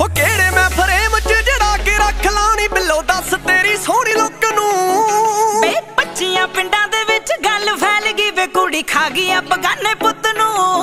ਉਹ ਕਿਹੜੇ ਮੈਂ ਫਰੇਮ 'ਚ ਜੜਾ ਕੇ ਰੱਖ ਲਾਣੀ ਬਿੱਲੋ, ਦੱਸ ਤੇਰੀ ਸੋਹਣੀ ਲੁੱਕ ਨੂੰ। ਬੇ ਬੱਚੀਆਂ ਪਿੰਡਾਂ ਦੇ ਵਿੱਚ ਗੱਲ ਫੈਲ ਗਈ ਵੇ, ਕੁੜੀ ਖਾ ਗਈ ਆ ਬਗਾਨੇ ਪੁੱਤ ਨੂੰ।